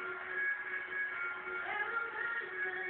Every time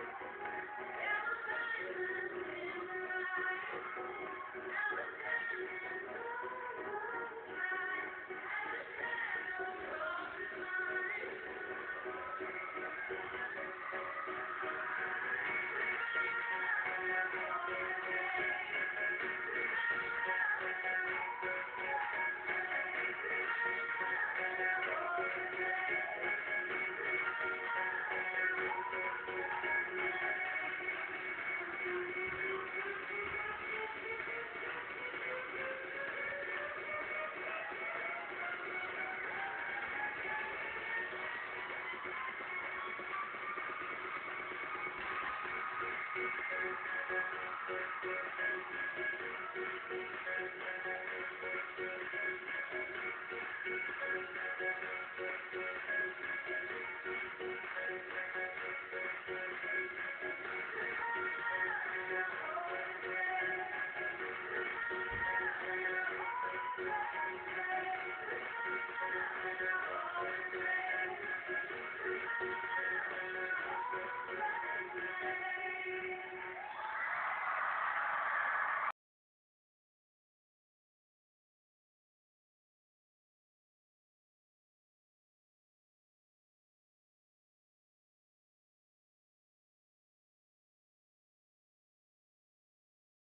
Thank you.